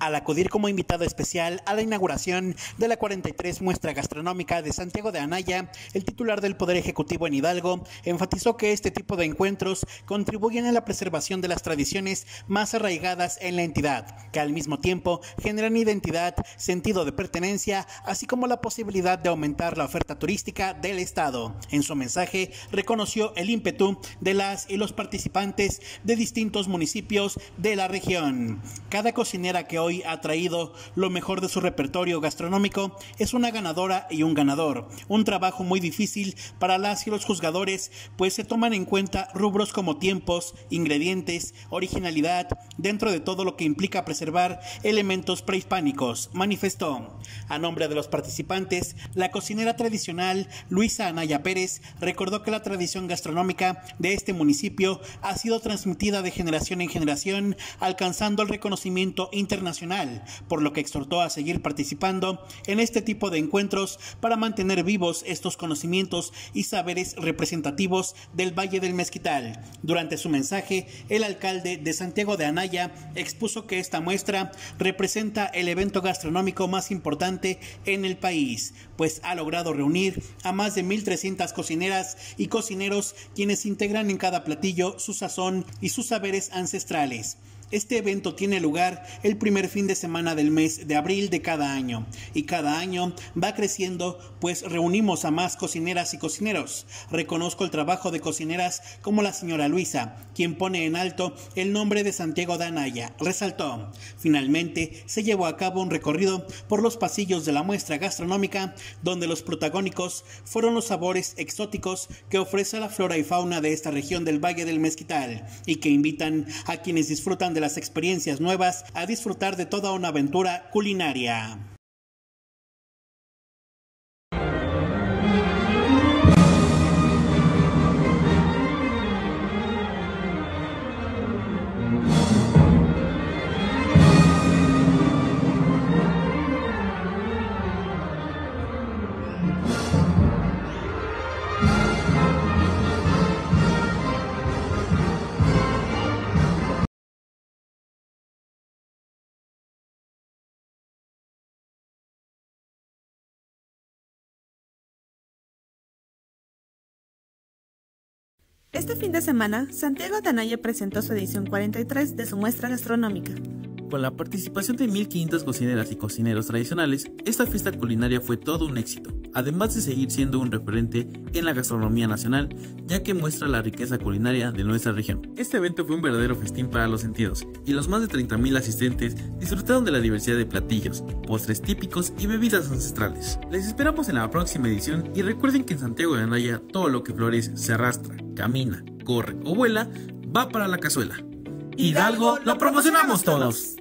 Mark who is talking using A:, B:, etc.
A: al acudir como invitado especial a la inauguración de la 43 muestra gastronómica de Santiago de Anaya, el titular del Poder Ejecutivo en Hidalgo enfatizó que este tipo de encuentros contribuyen a la preservación de las tradiciones más arraigadas en la entidad, que al mismo tiempo generan identidad, sentido de pertenencia, así como la posibilidad de aumentar la oferta turística del Estado. En su mensaje reconoció el ímpetu de las y los participantes de distintos municipios de la región. Cada cocinera que hoy hoy ha traído lo mejor de su repertorio gastronómico es una ganadora y un ganador. Un trabajo muy difícil para las y los juzgadores, pues se toman en cuenta rubros como tiempos, ingredientes, originalidad, dentro de todo lo que implica preservar elementos prehispánicos, manifestó. A nombre de los participantes, la cocinera tradicional Luisa Anaya Pérez recordó que la tradición gastronómica de este municipio ha sido transmitida de generación en generación, alcanzando el reconocimiento internacional por lo que exhortó a seguir participando en este tipo de encuentros para mantener vivos estos conocimientos y saberes representativos del Valle del Mezquital. Durante su mensaje, el alcalde de Santiago de Anaya expuso que esta muestra representa el evento gastronómico más importante en el país, pues ha logrado reunir a más de 1.300 cocineras y cocineros quienes integran en cada platillo su sazón y sus saberes ancestrales. Este evento tiene lugar el primer fin de semana del mes de abril de cada año y cada año va creciendo pues reunimos a más cocineras y cocineros. Reconozco el trabajo de cocineras como la señora Luisa, quien pone en alto el nombre de Santiago de Anaya, resaltó. Finalmente se llevó a cabo un recorrido por los pasillos de la muestra gastronómica donde los protagónicos fueron los sabores exóticos que ofrece la flora y fauna de esta región del Valle del Mezquital y que invitan a quienes disfrutan de las experiencias nuevas a disfrutar de toda una aventura culinaria.
B: Este fin de semana, Santiago Tanaya presentó su edición 43 de su muestra gastronómica.
C: Con la participación de 1.500 cocineras y cocineros tradicionales, esta fiesta culinaria fue todo un éxito, además de seguir siendo un referente en la gastronomía nacional, ya que muestra la riqueza culinaria de nuestra región. Este evento fue un verdadero festín para los sentidos, y los más de 30.000 asistentes disfrutaron de la diversidad de platillos, postres típicos y bebidas ancestrales. Les esperamos en la próxima edición y recuerden que en Santiago de Anaya todo lo que florece se arrastra, camina, corre o vuela va para la cazuela. Hidalgo lo promocionamos todos.